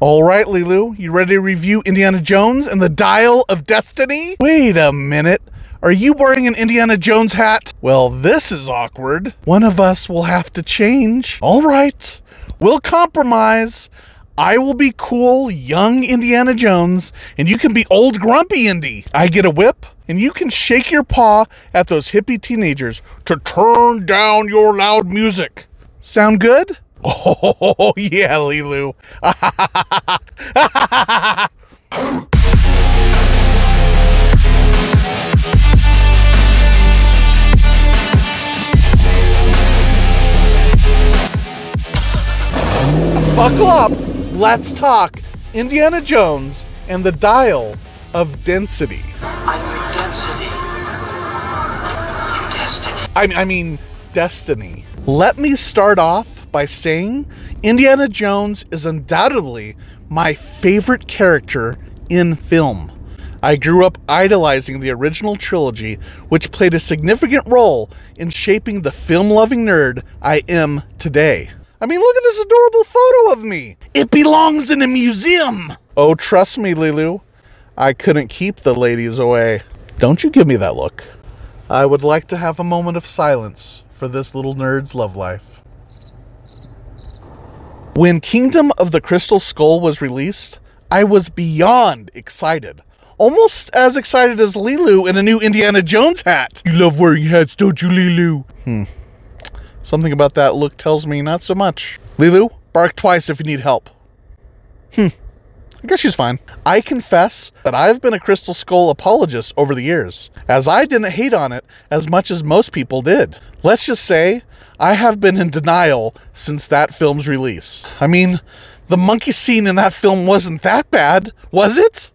All right, Lilu, you ready to review Indiana Jones and the Dial of Destiny? Wait a minute. Are you wearing an Indiana Jones hat? Well, this is awkward. One of us will have to change. All right, we'll compromise. I will be cool, young Indiana Jones, and you can be old, grumpy Indy. I get a whip, and you can shake your paw at those hippie teenagers to turn down your loud music. Sound good? Oh, yeah, Lilu. Buckle up. Let's talk Indiana Jones and the Dial of Density. I'm your density. Your destiny. I, I mean, Destiny. Let me start off by saying Indiana Jones is undoubtedly my favorite character in film. I grew up idolizing the original trilogy, which played a significant role in shaping the film loving nerd I am today. I mean, look at this adorable photo of me. It belongs in a museum. Oh, trust me, Lilu. I couldn't keep the ladies away. Don't you give me that look. I would like to have a moment of silence for this little nerd's love life. When Kingdom of the Crystal Skull was released, I was beyond excited. Almost as excited as Lilu in a new Indiana Jones hat. You love wearing hats, don't you, Lilu? Hmm. Something about that look tells me not so much. Lilu, bark twice if you need help. Hmm. I guess she's fine. I confess that I've been a Crystal Skull apologist over the years, as I didn't hate on it as much as most people did. Let's just say I have been in denial since that film's release. I mean, the monkey scene in that film wasn't that bad, was it?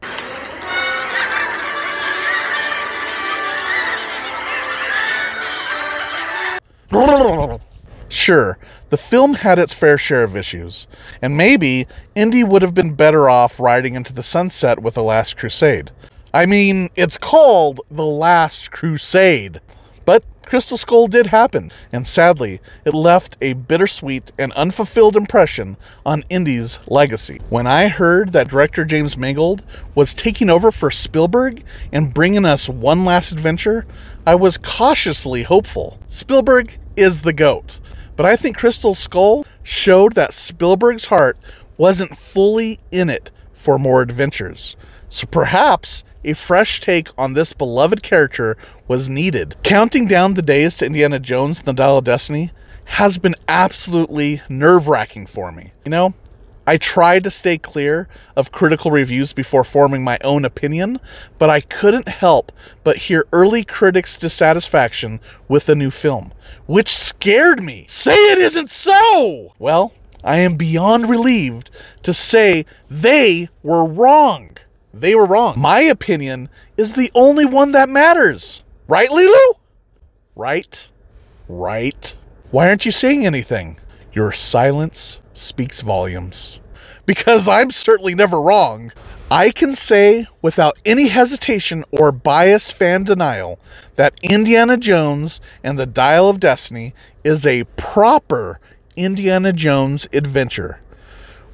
Sure, the film had its fair share of issues, and maybe Indy would have been better off riding into the sunset with The Last Crusade. I mean, it's called The Last Crusade. But Crystal Skull did happen, and sadly, it left a bittersweet and unfulfilled impression on Indy's legacy. When I heard that director James Mangold was taking over for Spielberg and bringing us one last adventure, I was cautiously hopeful. Spielberg is the GOAT, but I think Crystal Skull showed that Spielberg's heart wasn't fully in it for more adventures. So perhaps a fresh take on this beloved character was needed. Counting down the days to Indiana Jones and the Dial of Destiny has been absolutely nerve wracking for me. You know, I tried to stay clear of critical reviews before forming my own opinion, but I couldn't help but hear early critics' dissatisfaction with the new film, which scared me. Say it isn't so! Well, I am beyond relieved to say they were wrong. They were wrong. My opinion is the only one that matters. Right, Lilu? Right? Right? Why aren't you saying anything? Your silence speaks volumes. Because I'm certainly never wrong. I can say without any hesitation or biased fan denial that Indiana Jones and the Dial of Destiny is a proper Indiana Jones adventure.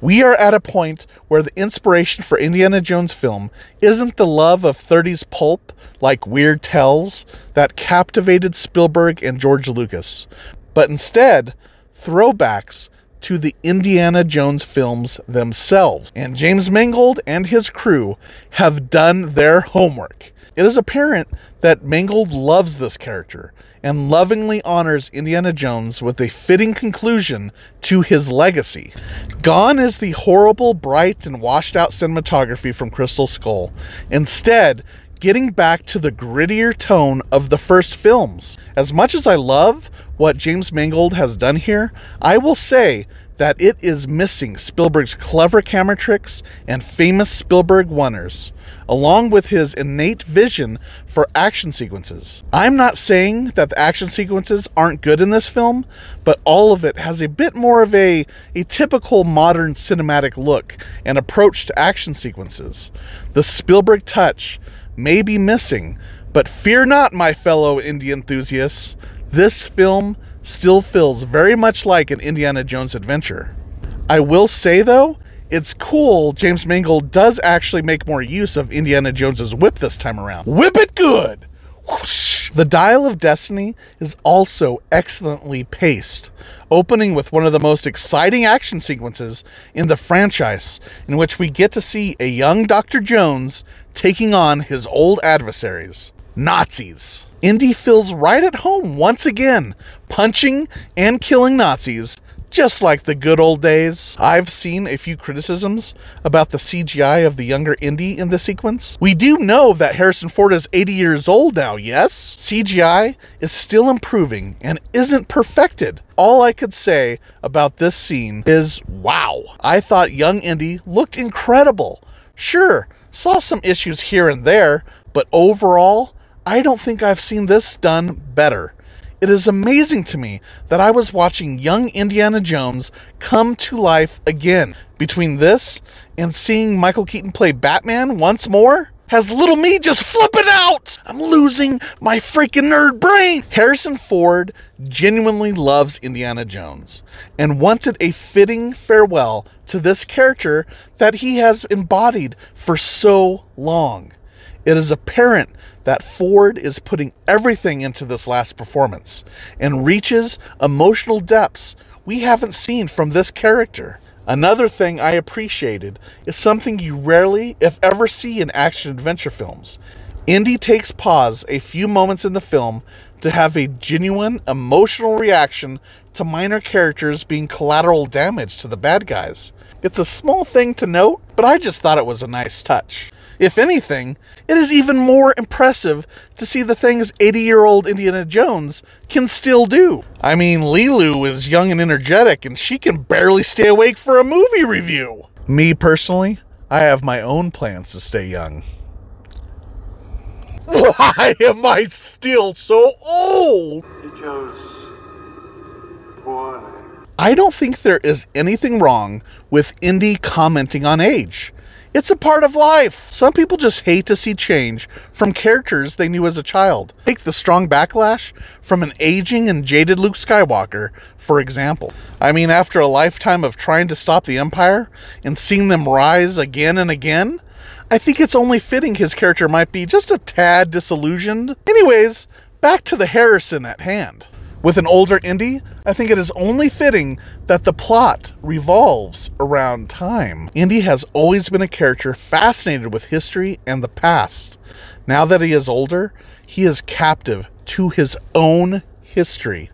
We are at a point where the inspiration for Indiana Jones film isn't the love of 30s pulp like Weird Tales that captivated Spielberg and George Lucas, but instead throwbacks to the Indiana Jones films themselves. And James Mangold and his crew have done their homework. It is apparent that Mangold loves this character and lovingly honors Indiana Jones with a fitting conclusion to his legacy. Gone is the horrible, bright, and washed out cinematography from Crystal Skull. Instead, getting back to the grittier tone of the first films. As much as I love what James Mangold has done here, I will say that it is missing Spielberg's clever camera tricks and famous Spielberg oneers, along with his innate vision for action sequences. I'm not saying that the action sequences aren't good in this film, but all of it has a bit more of a, a typical modern cinematic look and approach to action sequences. The Spielberg touch may be missing, but fear not, my fellow Indy enthusiasts. This film still feels very much like an Indiana Jones adventure. I will say, though, It's cool James Mangold does actually make more use of Indiana Jones's whip this time around. Whip it good! Whoosh. The Dial of Destiny is also excellently paced, opening with one of the most exciting action sequences in the franchise, in which we get to see a young Dr. Jones taking on his old adversaries, Nazis. Indy feels right at home once again, punching and killing Nazis just like the good old days. I've seen a few criticisms about the CGI of the younger Indy in the sequence. We do know that Harrison Ford is 80 years old now, yes? CGI is still improving and isn't perfected. All I could say about this scene is wow. I thought young Indy looked incredible. Sure, saw some issues here and there, but overall, I don't think I've seen this done better. It is amazing to me that I was watching young Indiana Jones come to life again. Between this and seeing Michael Keaton play Batman once more, has little me just flipping out. I'm losing my freaking nerd brain. Harrison Ford genuinely loves Indiana Jones and wanted a fitting farewell to this character that he has embodied for so long. It is apparent that Ford is putting everything into this last performance and reaches emotional depths we haven't seen from this character. Another thing I appreciated is something you rarely, if ever, see in action adventure films. Indy takes pause a few moments in the film to have a genuine emotional reaction to minor characters being collateral damage to the bad guys. It's a small thing to note, but I just thought it was a nice touch. If anything, it is even more impressive to see the things 80 year old Indiana Jones can still do. I mean, Leeloo is young and energetic, and she can barely stay awake for a movie review. Me personally, I have my own plans to stay young. Why am I still so old? You chose poorly. I don't think there is anything wrong with Indy commenting on age. It's a part of life. Some people just hate to see change from characters they knew as a child. Take the strong backlash from an aging and jaded Luke Skywalker, for example. I mean, after a lifetime of trying to stop the Empire and seeing them rise again and again, I think it's only fitting his character might be just a tad disillusioned. Anyways, back to the Harrison at hand. With an older Indy, I think it is only fitting that the plot revolves around time. Indy has always been a character fascinated with history and the past. Now that he is older, he is captive to his own history.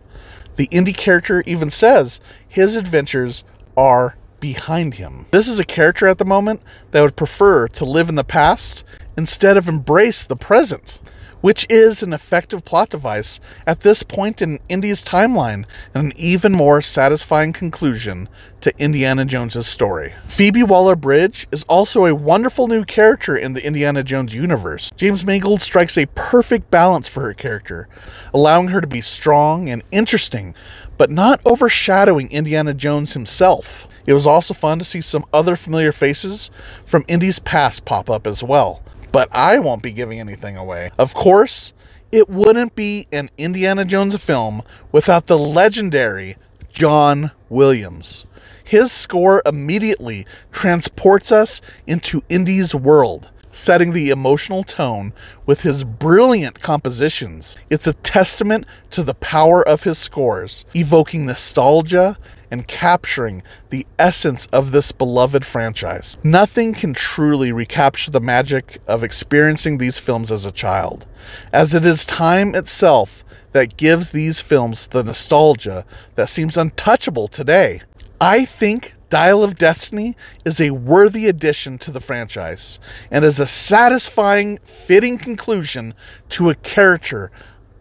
The Indy character even says his adventures are behind him. This is a character at the moment that would prefer to live in the past instead of embrace the present which is an effective plot device at this point in Indy's timeline and an even more satisfying conclusion to Indiana Jones's story. Phoebe Waller-Bridge is also a wonderful new character in the Indiana Jones universe. James Mangold strikes a perfect balance for her character, allowing her to be strong and interesting, but not overshadowing Indiana Jones himself. It was also fun to see some other familiar faces from Indy's past pop up as well but I won't be giving anything away. Of course, it wouldn't be an Indiana Jones film without the legendary John Williams. His score immediately transports us into Indy's world, setting the emotional tone with his brilliant compositions. It's a testament to the power of his scores, evoking nostalgia and capturing the essence of this beloved franchise. Nothing can truly recapture the magic of experiencing these films as a child, as it is time itself that gives these films the nostalgia that seems untouchable today. I think Dial of Destiny is a worthy addition to the franchise and is a satisfying, fitting conclusion to a character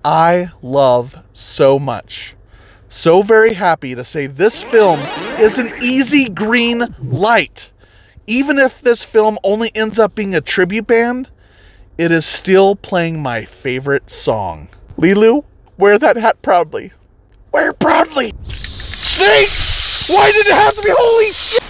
I love so much so very happy to say this film is an easy green light. Even if this film only ends up being a tribute band, it is still playing my favorite song. Leeloo, wear that hat proudly. Wear proudly! Snakes! Why did it have to be holy shit?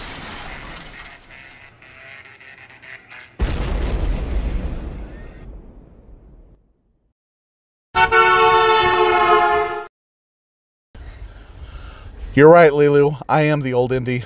You're right, Leeloo. I am the old Indy.